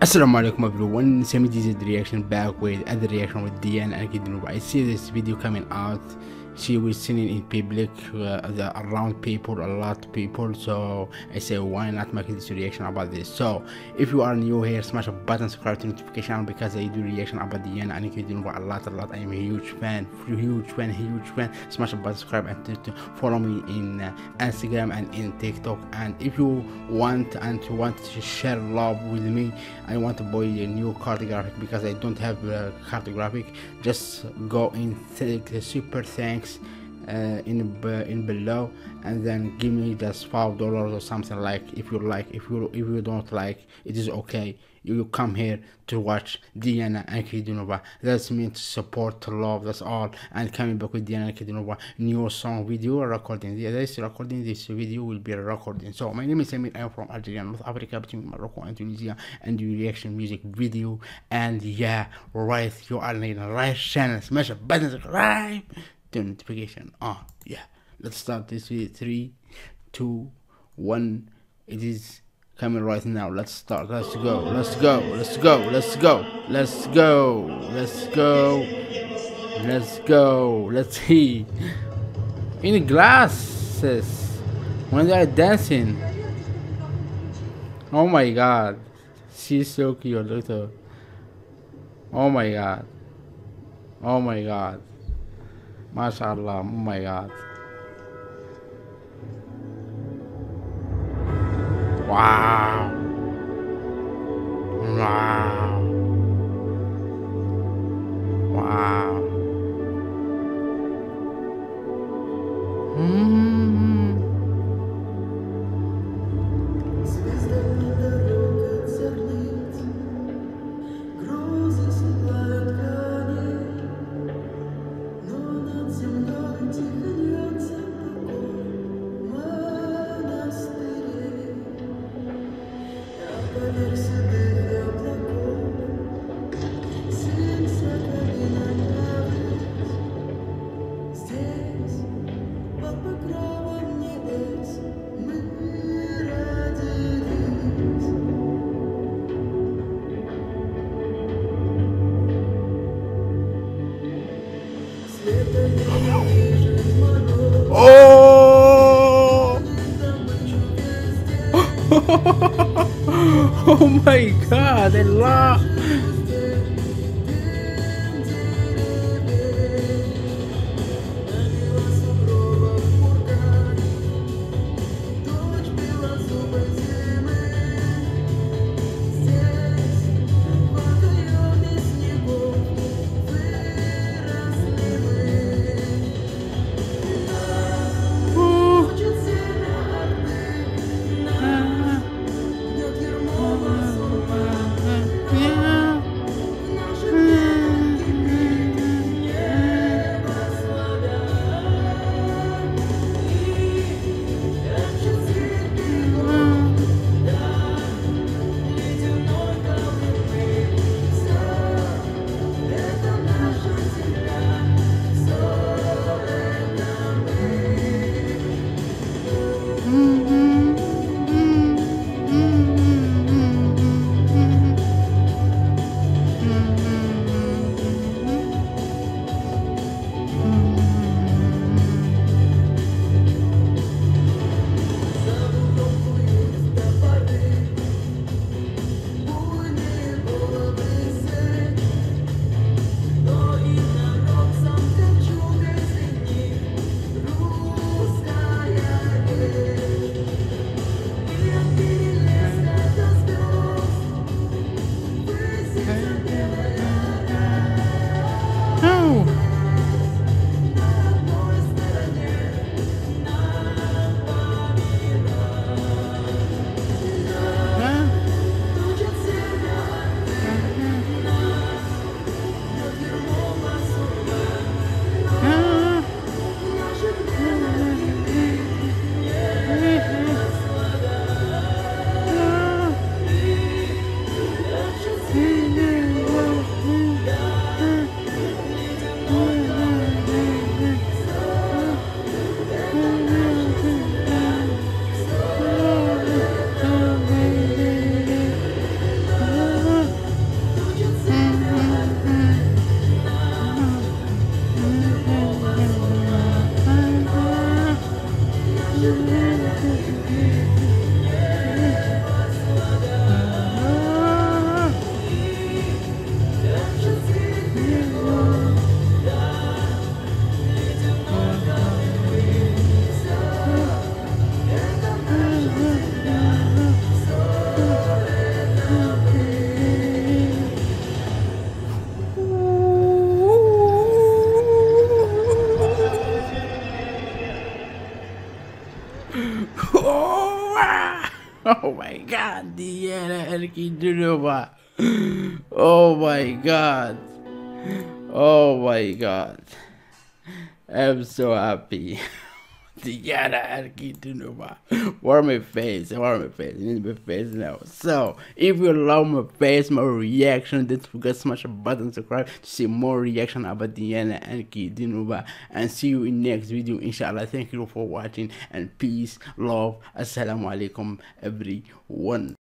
Assalamu alaikum everyone, Samir DZ reaction back with other reaction with Dian and Kidney. I see this video coming out. She was singing in public uh, the, around people, a lot of people. So I say, why not make this reaction about this? So if you are new here, smash a button, subscribe to notification because I do reaction about Dian and Kidney a lot, a lot. I am a huge fan, huge fan, huge fan. Smash a button, subscribe and to, to follow me in uh, Instagram and in TikTok. And if you want and to want to share love with me, I want to buy a new cartographic because I don't have a cartographic. Just go in th- super thanks uh, in in below and then give me just five dollars or something like if you like if you if you don't like it is okay you come here to watch Diana Ankudinova. That's mean to support, to love, that's all. And coming back with Diana Ankudinova, new song video recording. This recording, this video will be a recording. So my name is Emil. I'm from Algeria, North Africa, between Morocco and Tunisia, and do reaction music video. And yeah, right, you are in the right channel. Smash a button, subscribe, turn notification on. Ah, yeah, let's start this video. Three, two, one. It is coming right now. Let's start. Let's go. Let's go. Let's go. Let's go. Let's go. Let's go. Let's go. Let's see. In glasses when they are dancing. Oh my god. She's so cute. Look at her. Oh my god. Oh my god. MashaAllah. Oh my god. Wow. Wow. Wow. Mm. Oh my god, I love. Mm. Oh my god, Diana Erki Dunuba. Oh my god. Oh my god. I'm so happy. Dunuba. Warm my face, warm my face, need my face now. So, if you love my face, my reaction, don't forget smash the button, subscribe to see more reaction about Diana Erki Dunuba. And see you in next video, inshallah. Thank you for watching and peace, love, assalamu alaikum, everyone.